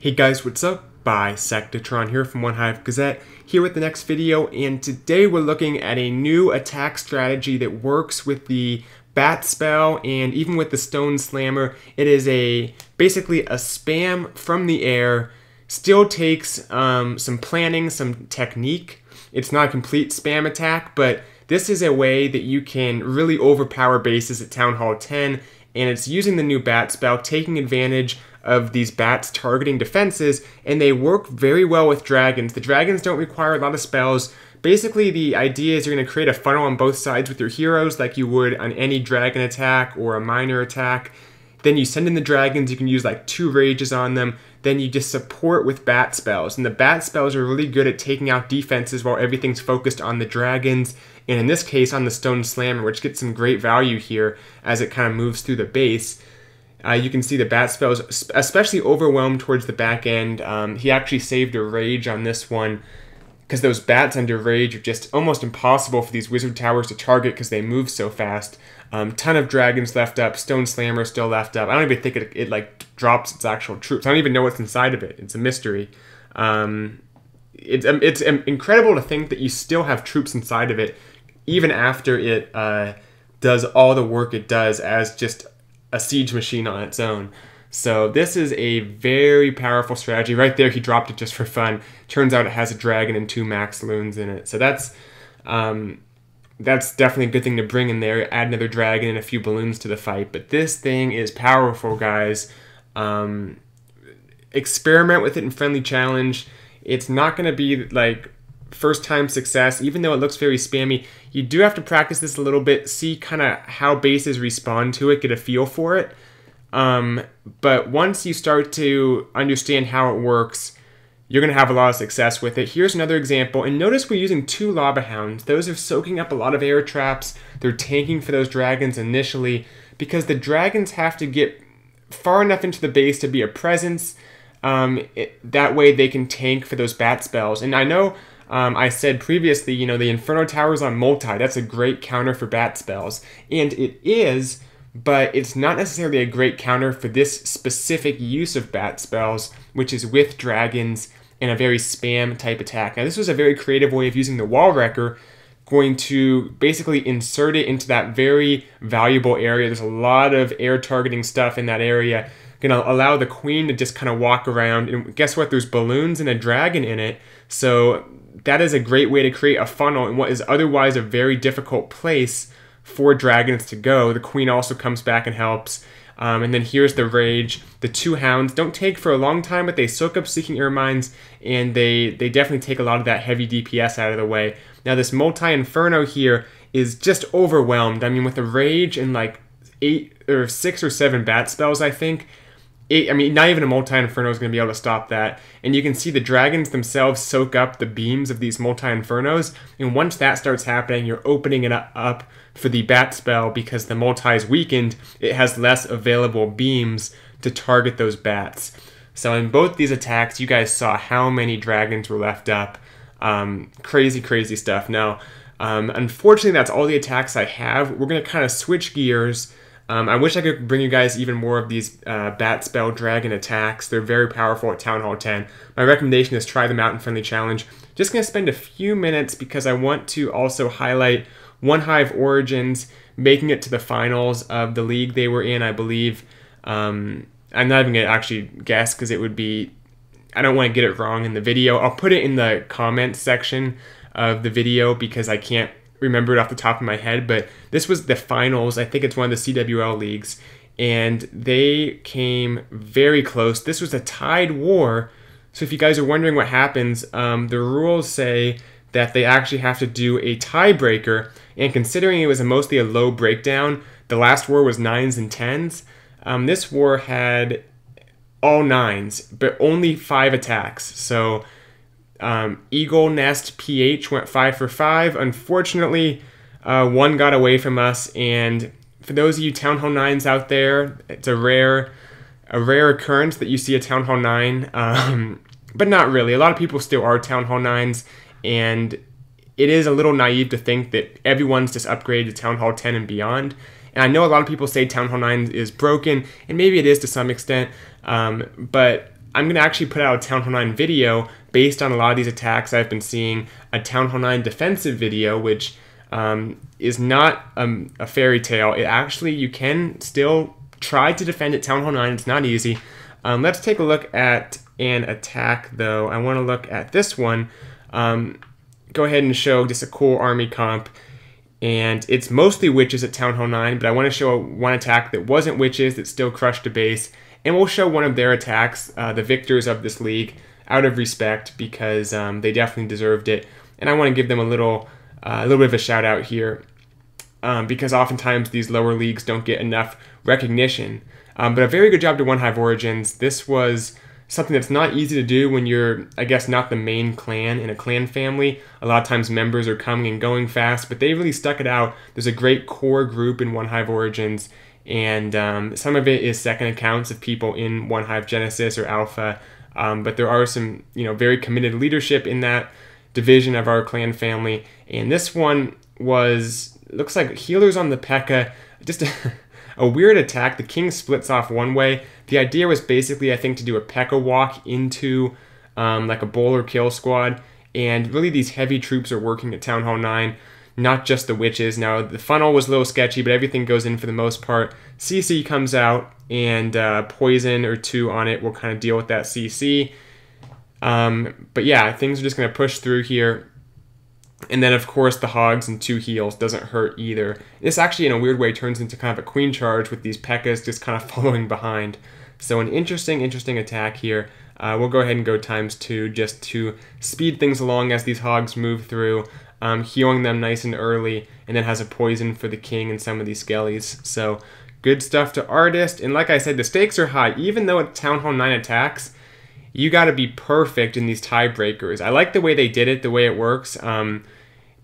Hey guys, what's up? Bisectatron here from One Hive Gazette, here with the next video, and today we're looking at a new attack strategy that works with the Bat Spell and even with the Stone Slammer. It is a basically a spam from the air, still takes um, some planning, some technique. It's not a complete spam attack, but this is a way that you can really overpower bases at Town Hall 10, and it's using the new Bat Spell, taking advantage of these bats targeting defenses, and they work very well with dragons. The dragons don't require a lot of spells. Basically, the idea is you're going to create a funnel on both sides with your heroes, like you would on any dragon attack or a miner attack. Then you send in the dragons, you can use like two rages on them. Then you just support with bat spells. And the bat spells are really good at taking out defenses while everything's focused on the dragons. And in this case, on the Stone Slammer, which gets some great value here as it kind of moves through the base. Uh, you can see the bat spells, especially overwhelmed towards the back end. Um, he actually saved a rage on this one because those bats under rage are just almost impossible for these wizard towers to target because they move so fast. Um, ton of dragons left up, stone slammer still left up. I don't even think it, it like drops its actual troops. I don't even know what's inside of it. It's a mystery. Um, it's um, it's um, incredible to think that you still have troops inside of it, even after it uh, does all the work it does as just a siege machine on its own. So this is a very powerful strategy. Right there, he dropped it just for fun. Turns out it has a dragon and two max loons in it. So that's um, that's definitely a good thing to bring in there. Add another dragon and a few balloons to the fight. But this thing is powerful, guys. Um, experiment with it in friendly challenge. It's not going to be like first time success, even though it looks very spammy. You do have to practice this a little bit, see kind of how bases respond to it, get a feel for it. Um, but once you start to understand how it works, you're going to have a lot of success with it. Here's another example, and notice we're using two Lava Hounds. Those are soaking up a lot of air traps. They're tanking for those dragons initially because the dragons have to get far enough into the base to be a presence. Um, it, that way they can tank for those bat spells. And I know um, I said previously, you know, the Inferno Towers on multi, that's a great counter for bat spells. And it is, but it's not necessarily a great counter for this specific use of bat spells, which is with dragons and a very spam type attack. Now, this was a very creative way of using the Wall Wrecker, going to basically insert it into that very valuable area. There's a lot of air targeting stuff in that area. Gonna allow the queen to just kind of walk around. And guess what? There's balloons and a dragon in it. So that is a great way to create a funnel in what is otherwise a very difficult place for dragons to go. The queen also comes back and helps. Um, and then here's the rage. The two hounds don't take for a long time, but they soak up seeking air mines, and they they definitely take a lot of that heavy DPS out of the way. Now this multi inferno here is just overwhelmed. I mean, with the rage and like eight or six or seven bat spells, I think it, I mean, not even a multi inferno is going to be able to stop that. And you can see the dragons themselves soak up the beams of these multi infernos. And once that starts happening, you're opening it up for the bat spell because the multi is weakened. It has less available beams to target those bats. So in both these attacks, you guys saw how many dragons were left up. Um, crazy, crazy stuff. Now, um, unfortunately, that's all the attacks I have. We're going to kind of switch gears um, I wish I could bring you guys even more of these uh, Bat Spell Dragon attacks. They're very powerful at Town Hall 10. My recommendation is try them out in Friendly Challenge. Just going to spend a few minutes because I want to also highlight One Hive Origins making it to the finals of the league they were in, I believe. Um, I'm not even going to actually guess because it would be, I don't want to get it wrong in the video. I'll put it in the comments section of the video because I can't remember it off the top of my head, but this was the finals. I think it's one of the CWL leagues, and they came very close. This was a tied war. So if you guys are wondering what happens, um, the rules say that they actually have to do a tiebreaker. And considering it was a mostly a low breakdown, the last war was nines and tens. Um, this war had all nines, but only five attacks. So um, Eagle Nest PH went five for five. Unfortunately, uh, one got away from us. And for those of you Town Hall Nines out there, it's a rare, a rare occurrence that you see a Town Hall Nine. Um, but not really. A lot of people still are Town Hall Nines, and it is a little naive to think that everyone's just upgraded to Town Hall 10 and beyond. And I know a lot of people say Town Hall 9 is broken, and maybe it is to some extent, um, but I'm going to actually put out a Town Hall 9 video based on a lot of these attacks I've been seeing, a Town Hall 9 defensive video, which um, is not um, a fairy tale. It actually, you can still try to defend at Town Hall 9. It's not easy. Um, let's take a look at an attack, though. I want to look at this one. Um, go ahead and show just a cool army comp. And it's mostly witches at Town Hall 9, but I want to show one attack that wasn't witches that still crushed a base. And we'll show one of their attacks, uh, the victors of this league, out of respect because um, they definitely deserved it. And I want to give them a little, uh, a little bit of a shout out here um, because oftentimes these lower leagues don't get enough recognition. Um, but a very good job to One Hive Origins. This was something that's not easy to do when you're, I guess, not the main clan in a clan family. A lot of times members are coming and going fast, but they really stuck it out. There's a great core group in One Hive Origins, and um, some of it is second accounts of people in One Hive Genesis or Alpha. Um, but there are some, you know, very committed leadership in that division of our clan family. And this one was looks like healers on the P.E.K.K.A. Just a, a weird attack. The king splits off one way. The idea was basically, I think, to do a P.E.K.K.A. walk into um, like a bowler kill squad. And really, these heavy troops are working at Town Hall 9, not just the witches. Now, the funnel was a little sketchy, but everything goes in for the most part. CC comes out, and uh, poison or two on it will kind of deal with that CC. Um, but yeah, things are just going to push through here. And then, of course, the hogs and two heals doesn't hurt either. This actually, in a weird way, turns into kind of a queen charge with these P.E.K.K.A.s just kind of following behind. So an interesting, interesting attack here. Uh, we'll go ahead and go times two just to speed things along as these hogs move through, um, healing them nice and early, and then has a poison for the king and some of these skellies. So good stuff to Artist. And like I said, the stakes are high. Even though it's Town Hall 9 attacks, you got to be perfect in these tiebreakers. I like the way they did it, the way it works. Um,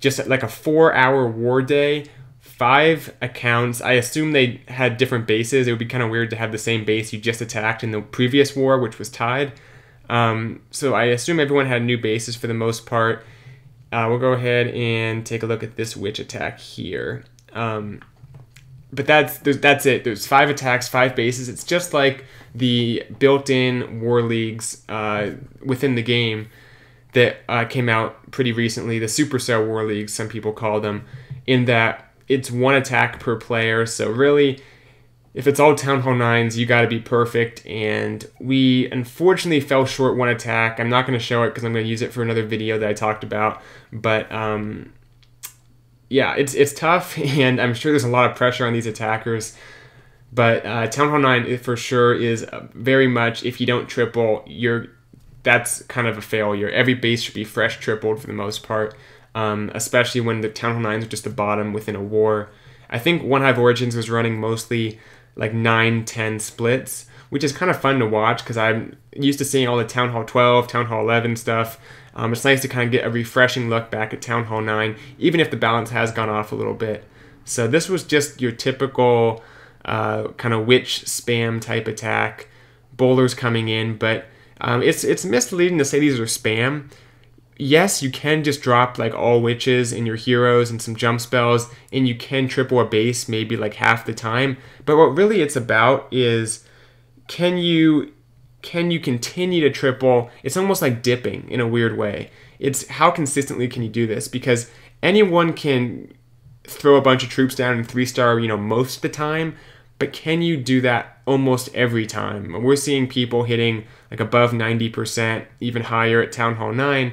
just like a four-hour war day, five accounts. I assume they had different bases. It would be kind of weird to have the same base you just attacked in the previous war, which was tied. Um, so I assume everyone had new bases for the most part. Uh, we'll go ahead and take a look at this witch attack here. Um, but that's that's it. There's five attacks, five bases. It's just like the built-in war leagues uh, within the game that uh, came out pretty recently. The Supercell War Leagues, some people call them, in that it's one attack per player. So really, if it's all Town Hall nines, you got to be perfect. And we unfortunately fell short one attack. I'm not going to show it because I'm going to use it for another video that I talked about. But um, yeah, it's it's tough, and I'm sure there's a lot of pressure on these attackers. But uh, Town Hall 9 for sure is very much if you don't triple, you're that's kind of a failure. Every base should be fresh tripled for the most part, um, especially when the Town Hall 9s are just the bottom within a war. I think One Hive Origins was running mostly like 9 10 splits, which is kind of fun to watch because I'm used to seeing all the Town Hall 12, Town Hall 11 stuff. Um, it's nice to kind of get a refreshing look back at Town Hall 9, even if the balance has gone off a little bit. So this was just your typical uh, kind of witch spam type attack. Bowlers coming in, but um, it's it's misleading to say these are spam. Yes, you can just drop like all witches and your heroes and some jump spells, and you can triple a base maybe like half the time. But what really it's about is can you can you continue to triple? It's almost like dipping in a weird way. It's how consistently can you do this? Because anyone can throw a bunch of troops down in three star, you know, most of the time, but can you do that almost every time? We're seeing people hitting like above 90%, even higher at Town Hall 9,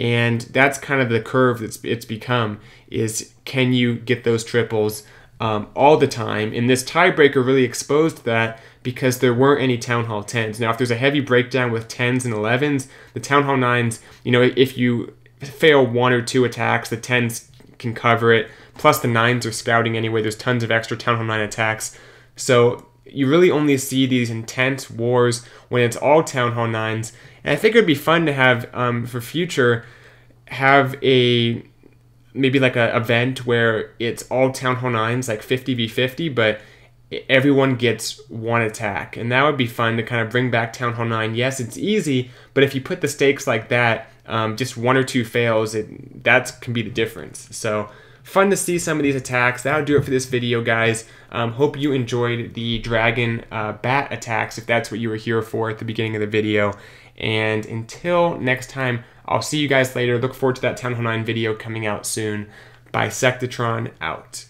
and that's kind of the curve that's it's become is can you get those triples um, all the time? And this tiebreaker really exposed that because there weren't any Town Hall 10s. Now, if there's a heavy breakdown with 10s and 11s, the Town Hall 9s, you know, if you fail one or two attacks, the 10s can cover it. Plus, the 9s are scouting anyway. There's tons of extra Town Hall 9 attacks. So, you really only see these intense wars when it's all Town Hall 9s. And I think it would be fun to have, um, for future, have a maybe like a event where it's all Town Hall 9s, like 50 v 50, but everyone gets one attack. And that would be fun to kind of bring back Town Hall 9. Yes, it's easy, but if you put the stakes like that, um, just one or two fails, it that can be the difference. So fun to see some of these attacks. That'll do it for this video, guys. Um, hope you enjoyed the dragon uh, bat attacks, if that's what you were here for at the beginning of the video. And until next time, I'll see you guys later. Look forward to that Town Hall 9 video coming out soon. Bisectatron out.